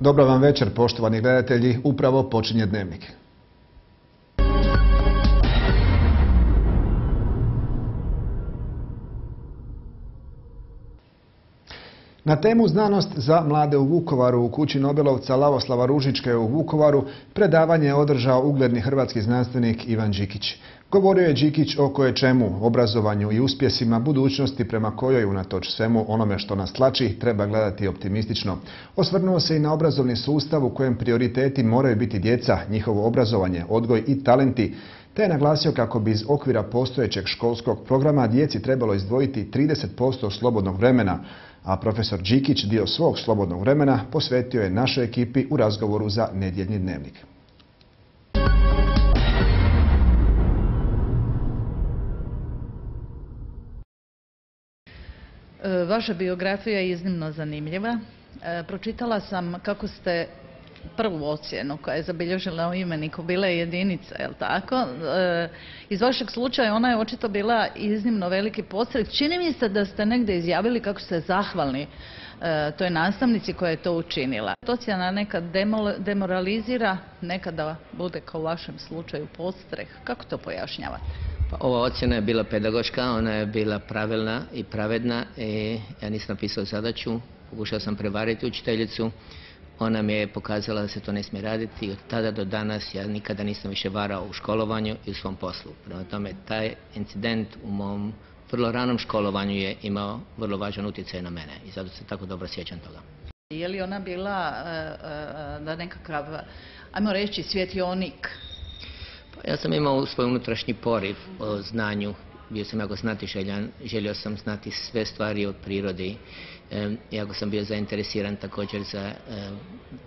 Dobro vam večer, poštovani gledatelji. Upravo počinje dnevnik. Na temu znanost za mlade u Vukovaru u kući Nobelovca Lavoslava Ružičke u Vukovaru predavanje je održao ugledni hrvatski znanstvenik Ivan Đikić. Govorio je Đikić o koje čemu, obrazovanju i uspjesima budućnosti prema kojoj unatoč svemu onome što nas tlači treba gledati optimistično. Osvrnuo se i na obrazovni sustav u kojem prioriteti moraju biti djeca, njihovo obrazovanje, odgoj i talenti, te je naglasio kako bi iz okvira postojećeg školskog programa djeci trebalo izdvojiti 30% slobodnog vremena, a profesor Đikić dio svog slobodnog vremena posvetio je našoj ekipi u razgovoru za nedjeljni dnevnik. Vaša biografija je iznimno zanimljiva. E, pročitala sam kako ste prvu ocjenu koja je zabilježila u imeniku bila je jedinica, jel tako? E, iz vašeg slučaja ona je očito bila iznimno veliki postrek. Čini mi se da ste negdje izjavili kako ste zahvalni e, toj nastavnici koja je to učinila. Ocjena nekad demoralizira, nekada bude kao u vašem slučaju postreh. Kako to pojašnjavate? Pa ova ocjena je bila pedagoška, ona je bila pravilna i pravedna i ja nisam napisao zadaću, pokušao sam prevariti učiteljicu ona mi je pokazala da se to ne smije raditi i od tada do danas ja nikada nisam više varao u školovanju i u svom poslu. Prema tome, taj incident u mom vrlo ranom školovanju je imao vrlo važan utjecaj na mene i zato se tako dobro sjećam toga. Je li ona bila e, e, da nekakav, ajmo reći, svjetionik? Ja sam imao svoj unutrašnji poriv o znanju bio sam jako znati željan, želio sam znati sve stvari o prirodi, e, jako sam bio zainteresiran također za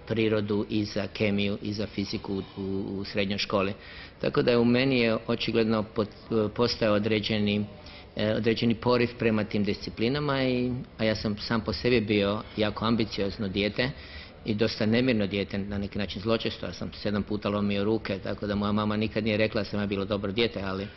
prirodu i za kemiju i za fiziku u, u srednjoj školi. Tako da je u meni je očigledno postao određeni e, određeni poriv prema tim disciplinama, a ja sam sam po sebi bio jako ambiciozno dijete i dosta nemirno dijete, na neki način zločesto. Ja sam sedam puta lomio ruke, tako da moja mama nikad nije rekla da sam ja bilo dobro dijete, ali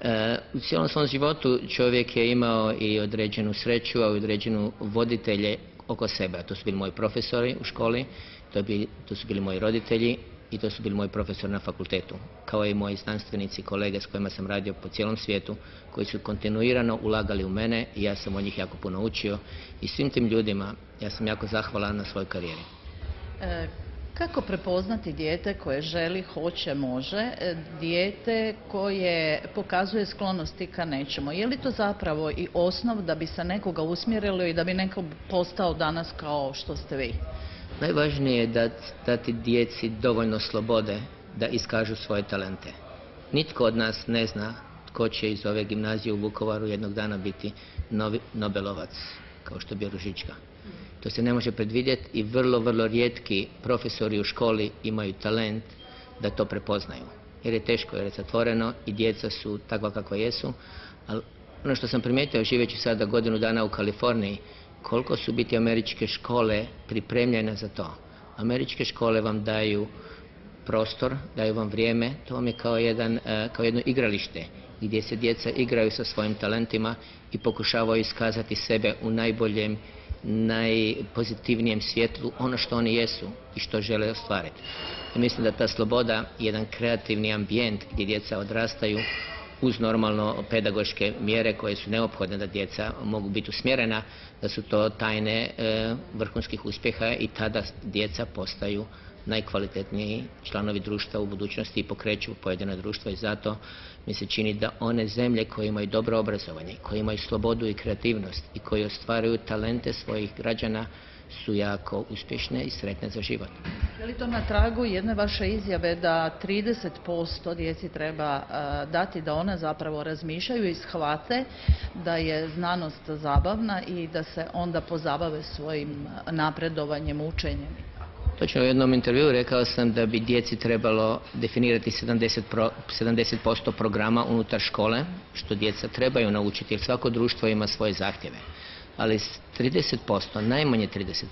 e, u cijelom svom životu čovjek je imao i određenu sreću, a i određenu voditelje oko sebe. To su bili moji profesori u školi, to, to su bili moji roditelji i to su bili moji profesori na fakultetu, kao i moji znanstvenici, kolege s kojima sam radio po cijelom svijetu, koji su kontinuirano ulagali u mene i ja sam od njih jako puno učio i svim tim ljudima ja sam jako zahvalan na svojoj karijeri. E, kako prepoznati dijete koje želi, hoće, može, e, dijete koje pokazuje sklonosti ka nečemu? Je li to zapravo i osnov da bi se nekoga usmjerilo i da bi neko postao danas kao što ste vi? Najvažnije je dati djeci dovoljno slobode da iskažu svoje talente. Nitko od nas ne zna tko će iz ove gimnazije u Vukovaru jednog dana biti Nobelovac, kao što bi Ružička. To se ne može predvidjeti i vrlo, vrlo rijetki profesori u školi imaju talent da to prepoznaju. Jer je teško, jer je zatvoreno i djeca su takva kakva jesu. Ali ono što sam primijetio živeći sada godinu dana u Kaliforniji, koliko su biti američke škole pripremljene za to. Američke škole vam daju prostor, daju vam vrijeme, to vam je kao, jedan, e, kao jedno igralište gdje se djeca igraju sa svojim talentima i pokušavaju iskazati sebe u najboljem najpozitivnijem svjetlu ono što oni jesu i što žele ostvariti. Mislim da ta sloboda, jedan kreativni ambijent gdje djeca odrastaju uz normalno pedagoške mjere koje su neophodne da djeca mogu biti usmjerena, da su to tajne e, vrhunskih uspjeha i tada djeca postaju najkvalitetniji članovi društva u budućnosti i pokreću pojedina društva i zato mi se čini da one zemlje koje imaju dobro obrazovanje, koje imaju slobodu i kreativnost i koje ostvaruju talente svojih građana su jako uspješne i sretne za život. Je li to na tragu jedne vaše izjave da 30% djeci treba e, dati da one zapravo razmišljaju i shvate da je znanost zabavna i da se onda pozabave svojim napredovanjem, učenjem? Točno u jednom intervju rekao sam da bi djeci trebalo definirati 70%, 70 programa unutar škole, što djeca trebaju naučiti, jer svako društvo ima svoje zahtjeve. Ali 30%, najmanje 30%,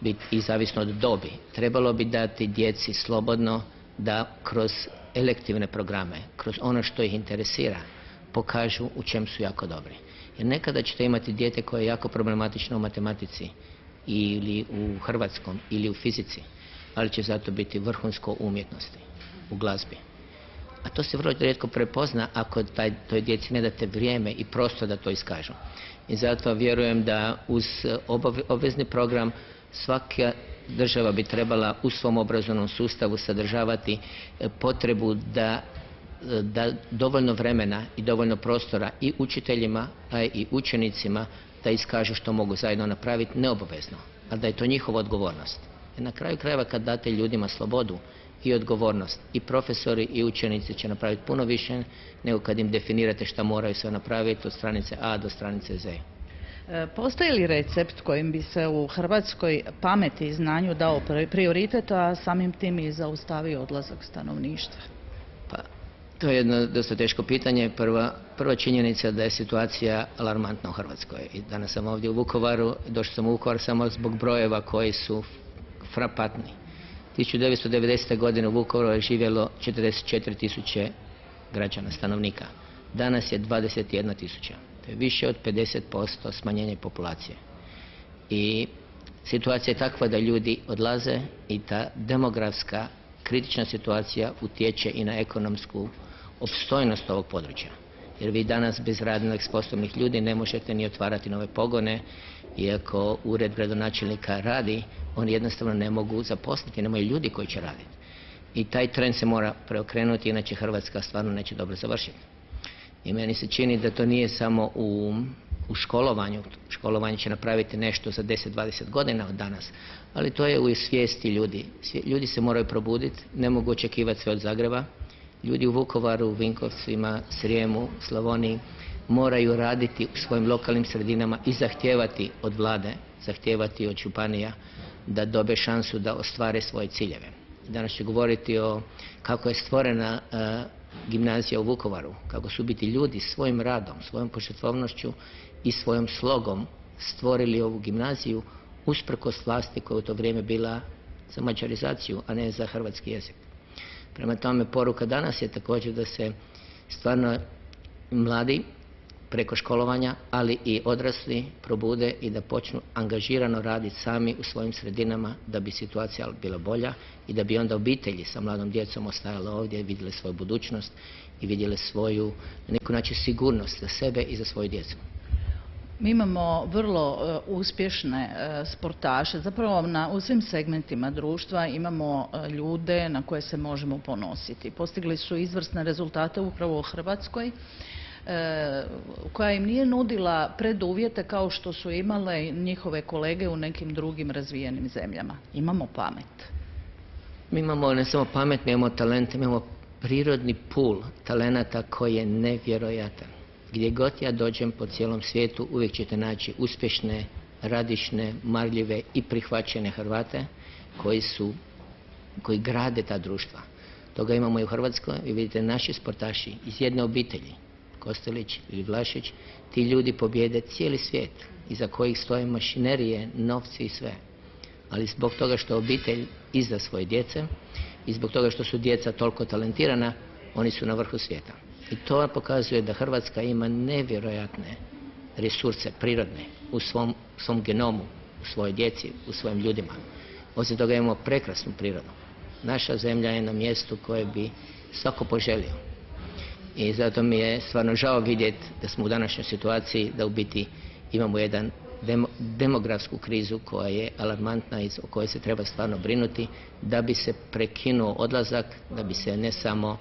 bit, i zavisno od dobi, trebalo bi dati djeci slobodno da kroz elektivne programe, kroz ono što ih interesira, pokažu u čem su jako dobri. Jer nekada ćete imati dijete koje je jako problematično u matematici, ili u hrvatskom ili u fizici, ali će zato biti vrhunsko umjetnosti, u glazbi. A to se vrlo rijetko prepozna ako taj, toj djeci ne date vrijeme i prostor da to iskažu. I zato vjerujem da uz obvezni program svaka država bi trebala u svom obrazovnom sustavu sadržavati e, potrebu da e, da dovoljno vremena i dovoljno prostora i učiteljima, a i učenicima da iskažu što mogu zajedno napraviti neobavezno, ali da je to njihova odgovornost. I na kraju krajeva kad date ljudima slobodu i odgovornost i profesori i učenici će napraviti puno više nego kad im definirate šta moraju sve napraviti od stranice A do stranice Z. E, postoji li recept kojim bi se u Hrvatskoj pameti i znanju dao prioritet, a samim tim i zaustavio odlazak stanovništva? To je jedno dosta teško pitanje. Prva, prva činjenica da je situacija alarmantna u Hrvatskoj. I danas sam ovdje u Vukovaru, došao sam u Vukovar samo zbog brojeva koji su frapatni. 1990. godine u Vukovaru je živjelo 44 tisuće građana, stanovnika. Danas je 21 tisuća. To je više od 50% smanjenje populacije. I situacija je takva da ljudi odlaze i ta demografska kritična situacija utječe i na ekonomsku opstojnost ovog područja. Jer vi danas bez radnih sposobnih ljudi ne možete ni otvarati nove pogone, iako ured gradonačelnika radi, oni jednostavno ne mogu zaposliti, nemaju ljudi koji će raditi. I taj trend se mora preokrenuti, inače Hrvatska stvarno neće dobro završiti. I meni se čini da to nije samo u, u školovanju. Školovanje će napraviti nešto za 10-20 godina od danas, ali to je u svijesti ljudi. Ljudi se moraju probuditi, ne mogu očekivati sve od Zagreba. Ljudi u Vukovaru, Vinkovcima, Srijemu, Slavoniji moraju raditi u svojim lokalnim sredinama i zahtijevati od vlade, zahtijevati od županija da dobe šansu da ostvare svoje ciljeve. Danas ću govoriti o kako je stvorena e, gimnazija u Vukovaru, kako su biti ljudi svojim radom, svojom požrtvovnošću i svojom slogom stvorili ovu gimnaziju usprkos vlasti koja u to vrijeme bila za mađarizaciju, a ne za hrvatski jezik. Prema tome, poruka danas je također da se stvarno mladi preko školovanja, ali i odrasli probude i da počnu angažirano raditi sami u svojim sredinama da bi situacija bila bolja i da bi onda obitelji sa mladom djecom ostajale ovdje, vidjeli svoju budućnost i vidjeli svoju, na neku način, sigurnost za sebe i za svoju djecu. Mi imamo vrlo e, uspješne e, sportaše, zapravo na, u svim segmentima društva imamo e, ljude na koje se možemo ponositi. Postigli su izvrsne rezultate upravo u Hrvatskoj E, koja im nije nudila preduvjete kao što su imale njihove kolege u nekim drugim razvijenim zemljama. Imamo pamet. Mi imamo ne samo pamet, mi imamo talent, mi imamo prirodni pul talenata koji je nevjerojatan. Gdje god ja dođem po cijelom svijetu uvijek ćete naći uspješne, radišne, marljive i prihvaćene Hrvate koji su koji grade ta društva. Toga imamo i u Hrvatskoj i vidite naši sportaši iz jedne obitelji Kostelić ili Vlašić, ti ljudi pobjede cijeli svijet iza kojih stoje mašinerije, novci i sve. Ali zbog toga što obitelj iza svoje djece i zbog toga što su djeca toliko talentirana, oni su na vrhu svijeta. I to pokazuje da Hrvatska ima nevjerojatne resurse prirodne u svom, svom genomu, u svojoj djeci, u svojim ljudima. Osim toga imamo prekrasnu prirodu. Naša zemlja je na mjestu koje bi svako poželio i zato mi je stvarno žao vidjeti da smo u današnjoj situaciji da u biti imamo jedan demografsku krizu koja je alarmantna i o kojoj se treba stvarno brinuti da bi se prekinuo odlazak, da bi se ne samo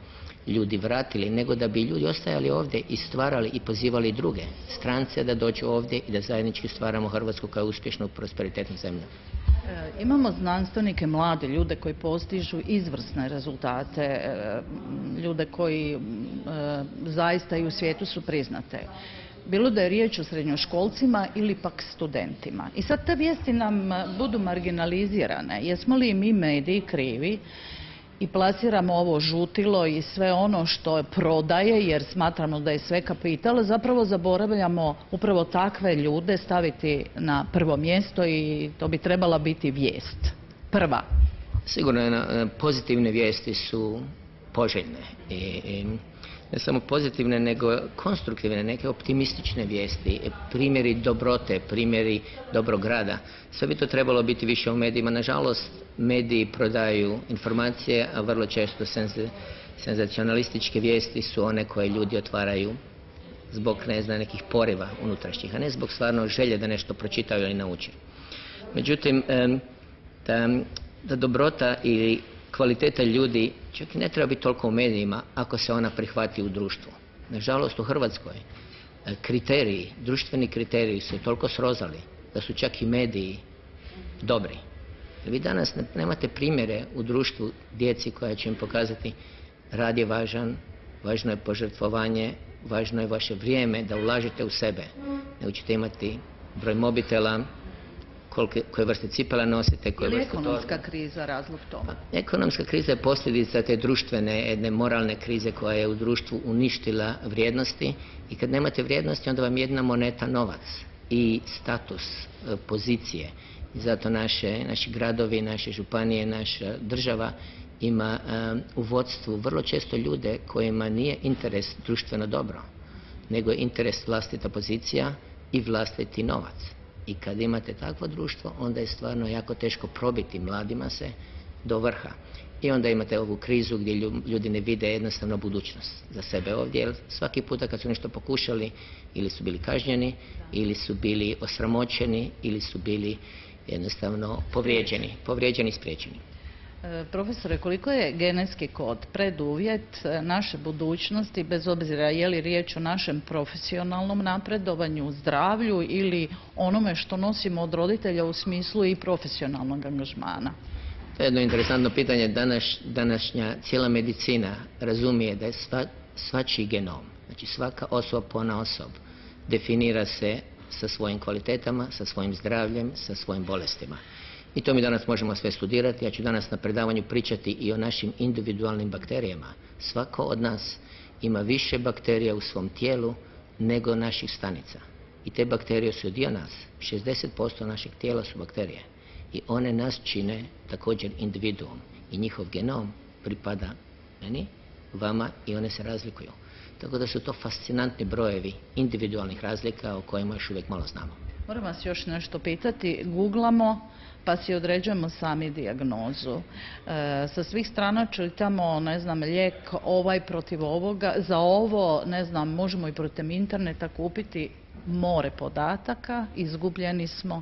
ljudi vratili, nego da bi ljudi ostajali ovdje i stvarali i pozivali druge strance da dođu ovdje i da zajednički stvaramo Hrvatsku kao uspješnu prosperitetnu zemlju. E, imamo znanstvenike, mlade ljude koji postižu izvrsne rezultate, e, ljude koji e, zaista i u svijetu su priznate. Bilo da je riječ o srednjoškolcima ili pak studentima. I sad te vijesti nam budu marginalizirane. Jesmo li mi mediji krivi i plasiramo ovo žutilo i sve ono što prodaje jer smatramo da je sve kapital, zapravo zaboravljamo upravo takve ljude staviti na prvo mjesto i to bi trebala biti vijest. Prva. Sigurno pozitivne vijesti su poželjne i, ne samo pozitivne, nego konstruktivne, neke optimistične vijesti, primjeri dobrote, primjeri dobrog rada. Sve bi to trebalo biti više u medijima. Nažalost, mediji prodaju informacije, a vrlo često senzacionalističke vijesti su one koje ljudi otvaraju zbog ne znam nekih poriva unutrašnjih, a ne zbog stvarno želje da nešto pročitaju ili nauče. Međutim, da dobrota ili kvaliteta ljudi čak i ne treba biti toliko u medijima ako se ona prihvati u društvu. Nažalost u Hrvatskoj e, kriteriji, društveni kriteriji su toliko srozali da su čak i mediji dobri. Vi danas nemate primjere u društvu djeci koja će im pokazati rad je važan, važno je požrtvovanje, važno je vaše vrijeme da ulažete u sebe. Ne ćete imati broj mobitela, koje vrste cipela nosite, koje vrste ekonomska kriza razlog tome? Pa, ekonomska kriza je posljedica te društvene, jedne moralne krize koja je u društvu uništila vrijednosti i kad nemate vrijednosti onda vam jedna moneta novac i status e, pozicije. I zato naše, naši gradovi, naše županije, naša država ima e, u vodstvu vrlo često ljude kojima nije interes društveno dobro, nego je interes vlastita pozicija i vlastiti novac. I kad imate takvo društvo, onda je stvarno jako teško probiti mladima se do vrha. I onda imate ovu krizu gdje ljudi ne vide jednostavno budućnost za sebe ovdje, jer svaki puta kad su nešto pokušali, ili su bili kažnjeni, ili su bili osramoćeni, ili su bili jednostavno povrijeđeni, povrijeđeni i spriječeni. E, profesore, koliko je genetski kod preduvjet e, naše budućnosti, bez obzira je li riječ o našem profesionalnom napredovanju, zdravlju ili onome što nosimo od roditelja u smislu i profesionalnog angažmana? To je jedno interesantno pitanje. današnja cijela medicina razumije da je sva, svačiji genom, znači svaka osoba pona osob, definira se sa svojim kvalitetama, sa svojim zdravljem, sa svojim bolestima. I to mi danas možemo sve studirati. Ja ću danas na predavanju pričati i o našim individualnim bakterijama. Svako od nas ima više bakterija u svom tijelu nego naših stanica. I te bakterije su dio nas. 60% našeg tijela su bakterije. I one nas čine također individuom. I njihov genom pripada meni, vama i one se razlikuju. Tako da su to fascinantni brojevi individualnih razlika o kojima još uvijek malo znamo. Moram vas još nešto pitati. Googlamo pa si određujemo sami dijagnozu. E, sa svih strana čitamo, ne znam, lijek ovaj protiv ovoga. Za ovo, ne znam, možemo i putem interneta kupiti more podataka. Izgubljeni smo.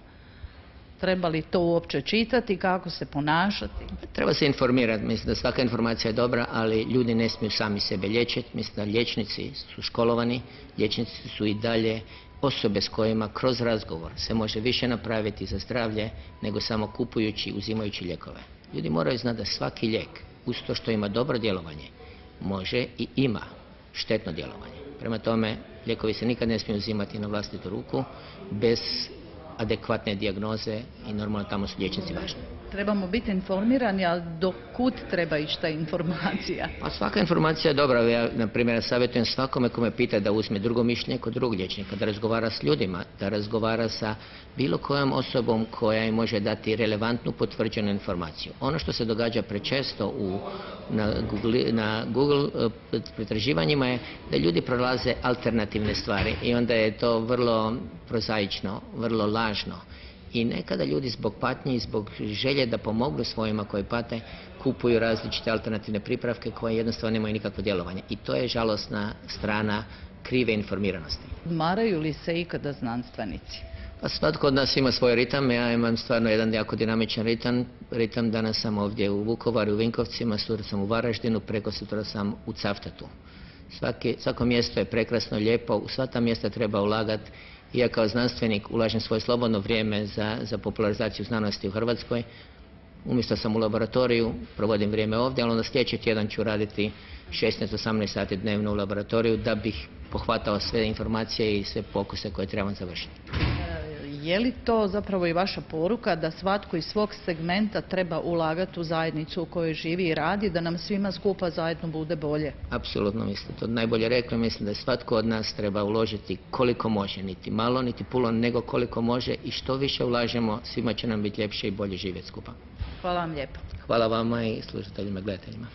Treba li to uopće čitati, kako se ponašati? Treba se informirati, mislim da svaka informacija je dobra, ali ljudi ne smiju sami sebe liječiti. Mislim da liječnici su školovani, liječnici su i dalje osobe s kojima kroz razgovor se može više napraviti za zdravlje nego samo kupujući uzimajući lijekove. Ljudi moraju znati da svaki lijek, uz to što ima dobro djelovanje, može i ima štetno djelovanje. Prema tome, lijekovi se nikad ne smiju uzimati na vlastitu ruku bez adekvatne dijagnoze i normalno tamo su liječnici važni. Trebamo biti informirani, ali do kud treba ići ta informacija? Pa svaka informacija je dobra. Ja, na primjer, savjetujem svakome kome pita da uzme drugo mišljenje kod drugog liječnika, da razgovara s ljudima, da razgovara sa bilo kojom osobom koja im može dati relevantnu potvrđenu informaciju. Ono što se događa prečesto u, na Google, na Google eh, pretraživanjima je da ljudi prolaze alternativne stvari i onda je to vrlo prozaično, vrlo lažno. I nekada ljudi zbog patnje i zbog želje da pomognu svojima koji pate kupuju različite alternativne pripravke koje jednostavno nemaju nikakvo djelovanje. I to je žalosna strana krive informiranosti. Maraju li se ikada znanstvenici? Pa svatko od nas ima svoj ritam, ja imam stvarno jedan jako dinamičan ritam. Ritam danas sam ovdje u Vukovaru, u Vinkovcima, sutra sam u Varaždinu, preko sutra sam u Caftatu. svako mjesto je prekrasno, lijepo, u sva ta mjesta treba ulagati i ja kao znanstvenik ulažem svoje slobodno vrijeme za, za popularizaciju znanosti u Hrvatskoj. Umjesto sam u laboratoriju, provodim vrijeme ovdje, ali onda sljedeći tjedan ću raditi 16-18 sati dnevno u laboratoriju da bih pohvatao sve informacije i sve pokuse koje trebam završiti. Je li to zapravo i vaša poruka da svatko iz svog segmenta treba ulagati u zajednicu u kojoj živi i radi, da nam svima skupa zajedno bude bolje? Apsolutno mislim. To najbolje rekao. Mislim da svatko od nas treba uložiti koliko može. Niti malo, niti puno, nego koliko može i što više ulažemo, svima će nam biti ljepše i bolje živjeti skupa. Hvala vam lijepo. Hvala vama i služiteljima i gledateljima.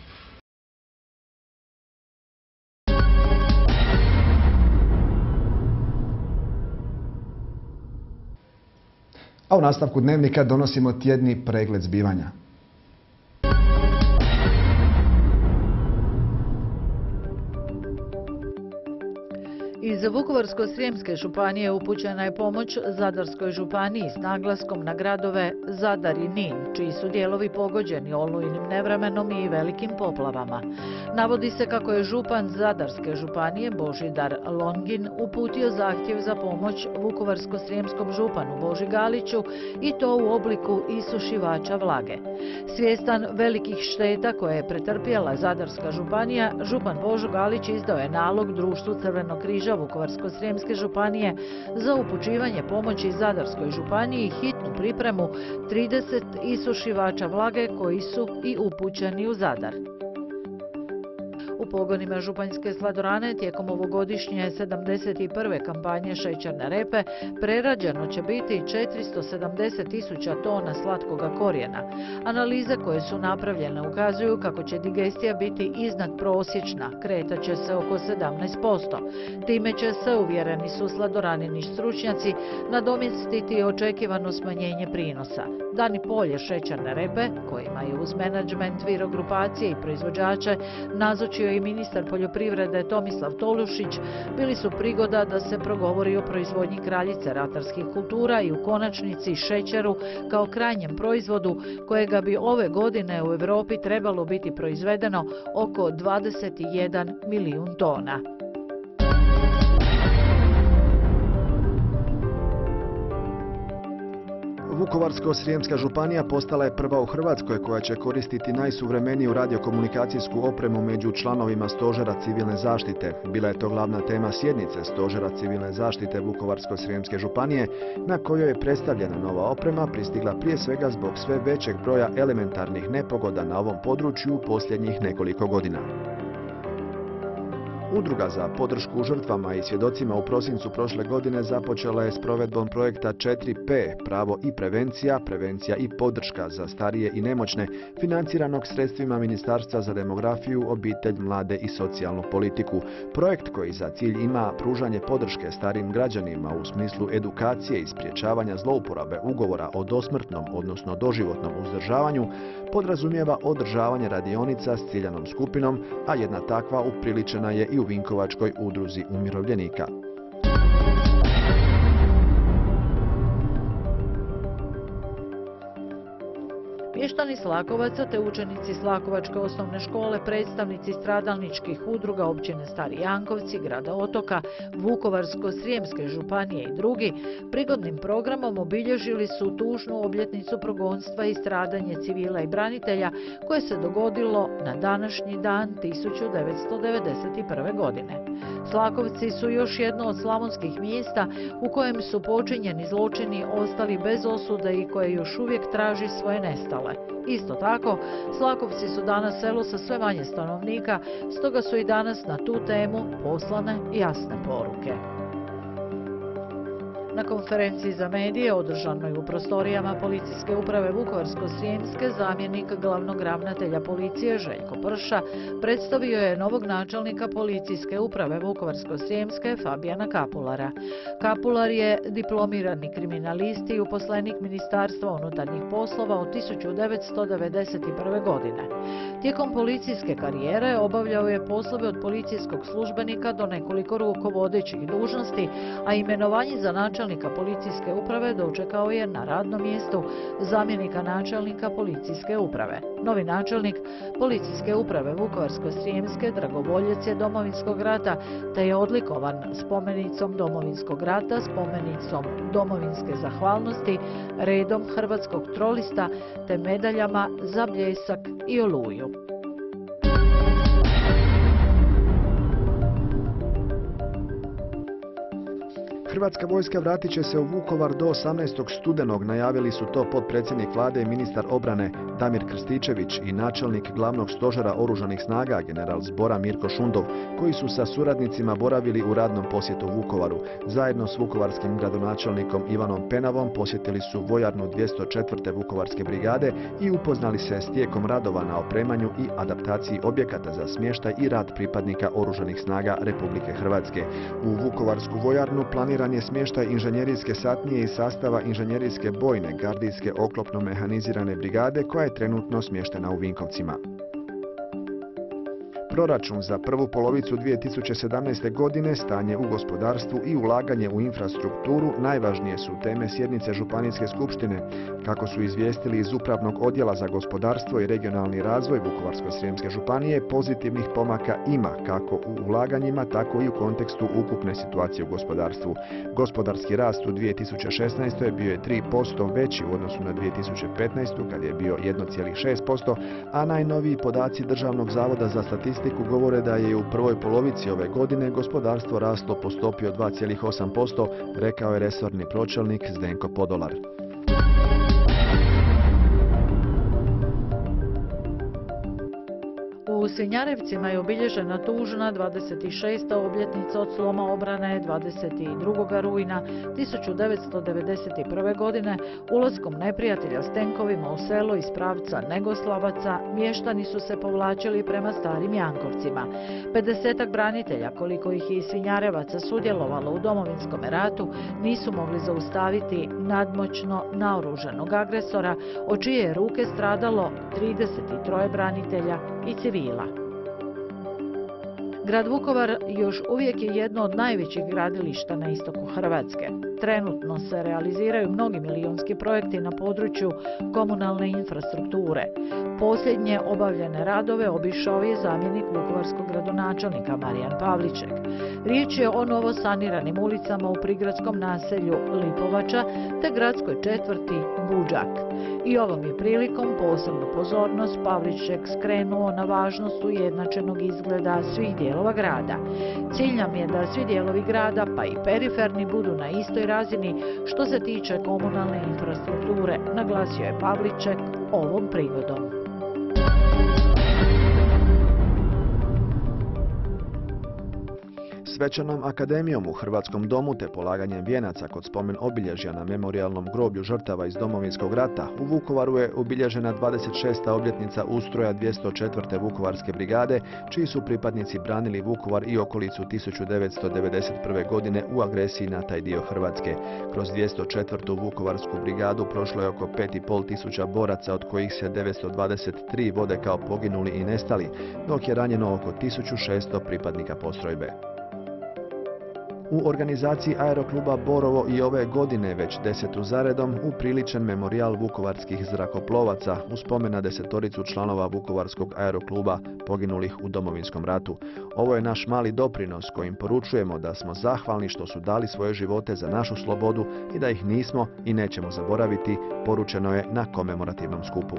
A u nastavku dnevnika donosimo tjedni pregled zbivanja. Iz Vukovarsko-srijemske županije upućena je pomoć Zadarskoj županiji s naglaskom na gradove Zadar i Nin, čiji su dijelovi pogođeni olujnim nevremenom i velikim poplavama. Navodi se kako je župan Zadarske županije Božidar Longin uputio zahtjev za pomoć Vukovarsko-srijemskom županu Boži Galiću i to u obliku isušivača vlage. Svjestan velikih šteta koje je pretrpjela Zadarska županija, župan Božo Galić izdao je nalog društvu Crvenog križa Vukovarsko-srijemske županije za upućivanje pomoći Zadarskoj županiji i hitnu pripremu 30 isušivača vlage koji su i upućeni u Zadar. Pogonima Županjske sladorane tijekom ovogodišnje 71. kampanje šećerne repe prerađeno će biti 470 tisuća tona slatkoga korijena. Analize koje su napravljene ukazuju kako će digestija biti iznad prosječna, kretaće se oko 17%. Time će se, uvjereni su sladoranini stručnjaci, nadomjestiti očekivano smanjenje prinosa. Dani polje šećerne repe, kojima je uz menadžment virogrupacije i proizvođače nazočio i ministar poljoprivrede Tomislav Tolušić, bili su prigoda da se progovori o proizvodnji kraljice ratarskih kultura i u konačnici šećeru kao krajnjem proizvodu kojega bi ove godine u Europi trebalo biti proizvedeno oko 21 milijun tona. Vukovarsko-srijemska županija postala je prva u Hrvatskoj koja će koristiti najsuvremeniju radiokomunikacijsku opremu među članovima Stožera civilne zaštite. Bila je to glavna tema sjednice Stožera civilne zaštite Vukovarsko-srijemske županije, na kojoj je predstavljena nova oprema pristigla prije svega zbog sve većeg broja elementarnih nepogoda na ovom području u posljednjih nekoliko godina. Udruga za podršku žrtvama i svjedocima u prosincu prošle godine započela je s provedbom projekta 4P, pravo i prevencija, prevencija i podrška za starije i nemoćne, financiranog sredstvima Ministarstva za demografiju, obitelj, mlade i socijalnu politiku. Projekt koji za cilj ima pružanje podrške starim građanima u smislu edukacije i spriječavanja zlouporabe ugovora o dosmrtnom, odnosno doživotnom uzdržavanju, podrazumijeva održavanje radionica s ciljanom skupinom, a jedna takva upriličena je i u Vinkovačkoj udruzi umirovljenika. Mještani Slakovaca te učenici Slakovačke osnovne škole, predstavnici stradalničkih udruga općine Stari Jankovci, grada Otoka, Vukovarsko-Srijemske županije i drugi, prigodnim programom obilježili su tužnu obljetnicu progonstva i stradanje civila i branitelja koje se dogodilo na današnji dan 1991. godine. Slakovci su još jedno od slavonskih mjesta u kojem su počinjeni zločini ostali bez osude i koje još uvijek traži svoje nestale. Isto tako, Slakovci su danas selo sa sve manje stanovnika, stoga su i danas na tu temu poslane jasne poruke. Na konferenciji za medije održanoj u prostorijama policijske uprave Vukovarsko-Srijemske zamjenik glavnog ravnatelja policije Željko Prša predstavio je novog načelnika policijske uprave Vukovarsko-Srijemske Fabijana Kapulara. Kapular je diplomirani kriminalist i uposlenik Ministarstva unutarnjih poslova od 1991. godine. Tijekom policijske karijere obavljao je poslove od policijskog službenika do nekoliko rukovodećih dužnosti, a imenovanje za načelnika načelnika policijske uprave dočekao je na radnom mjestu zamjenika načelnika policijske uprave. Novi načelnik policijske uprave Vukovarsko-Srijemske dragovoljec je Domovinskog rata te je odlikovan spomenicom Domovinskog rata, spomenicom Domovinske zahvalnosti, redom Hrvatskog trolista te medaljama za bljesak i oluju. Hrvatska vojska vratit će se u Vukovar do 18. studenog, najavili su to potpredsjednik vlade i ministar obrane Damir Krstičević i načelnik glavnog stožera oružanih snaga general zbora Mirko Šundov, koji su sa suradnicima boravili u radnom posjetu Vukovaru. Zajedno s vukovarskim gradonačelnikom Ivanom Penavom posjetili su vojarnu 204. Vukovarske brigade i upoznali se s tijekom radova na opremanju i adaptaciji objekata za smještaj i rad pripadnika oružanih snaga Republike Hrvatske. U Vukovarsku vojarnu planiran planiran je smještaj inženjerijske satnije i sastava inženjerijske bojne gardijske oklopno mehanizirane brigade koja je trenutno smještena u Vinkovcima. Proračun za prvu polovicu 2017. godine, stanje u gospodarstvu i ulaganje u infrastrukturu najvažnije su teme sjednice Županijske skupštine, kako su izvijestili iz Upravnog odjela za gospodarstvo i regionalni razvoj Vukovarsko-srijemske županije, pozitivnih pomaka ima kako u ulaganjima, tako i u kontekstu ukupne situacije u gospodarstvu. Gospodarski rast u 2016. bio je 3% veći u odnosu na 2015. kad je bio 1,6%, a najnoviji podaci Državnog zavoda za statistiku statistiku govore da je u prvoj polovici ove godine gospodarstvo raslo po stopi od 2,8%, rekao je resorni pročelnik Zdenko Podolar. Svinjarevcima je obilježena tužna 26. obljetnica od sloma obrane 22. rujna 1991. godine ulaskom neprijatelja s tenkovima u selo iz pravca Negoslavaca mještani su se povlačili prema starim Jankovcima. 50 branitelja, koliko ih je iz Svinjarevaca sudjelovalo u domovinskom ratu, nisu mogli zaustaviti nadmoćno naoruženog agresora, od čije je ruke stradalo 33 branitelja i civila. Hvala. Grad Vukovar još uvijek je jedno od najvećih gradilišta na istoku Hrvatske. Trenutno se realiziraju mnogi milijonski projekti na području komunalne infrastrukture. Posljednje obavljene radove obišao je zamjenik Vukovarskog gradonačelnika Marijan Pavliček. Riječ je o novo saniranim ulicama u prigradskom naselju Lipovača te gradskoj četvrti Buđak. I ovom je prilikom posebnu pozornost Pavliček skrenuo na važnost ujednačenog izgleda svih dijelova grada. Cilj nam je da svi dijelovi grada, pa i periferni, budu na istoj razini što se tiče komunalne infrastrukture, naglasio je Pavliček ovom prigodom. Svečanom akademijom u Hrvatskom domu te polaganjem vijenaca kod spomen obilježja na memorialnom groblju žrtava iz Domovinskog rata u Vukovaru je obilježena 26. obljetnica ustroja 204. Vukovarske brigade, čiji su pripadnici branili Vukovar i okolicu 1991. godine u agresiji na taj dio Hrvatske. Kroz 204. Vukovarsku brigadu prošlo je oko 5,5 tisuća boraca, od kojih se 923 vode kao poginuli i nestali, dok je ranjeno oko 1600 pripadnika postrojbe. U organizaciji Aerokluba Borovo i ove godine već desetu zaredom upriličen memorijal vukovarskih zrakoplovaca u spomena desetoricu članova Vukovarskog aerokluba poginulih u domovinskom ratu. Ovo je naš mali doprinos kojim poručujemo da smo zahvalni što su dali svoje živote za našu slobodu i da ih nismo i nećemo zaboraviti, poručeno je na komemorativnom skupu.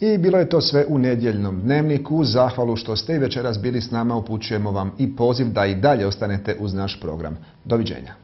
I bilo je to sve u nedjeljnom dnevniku. Zahvalu što ste i večeras bili s nama upućujemo vam i poziv da i dalje ostanete uz naš program. Doviđenja.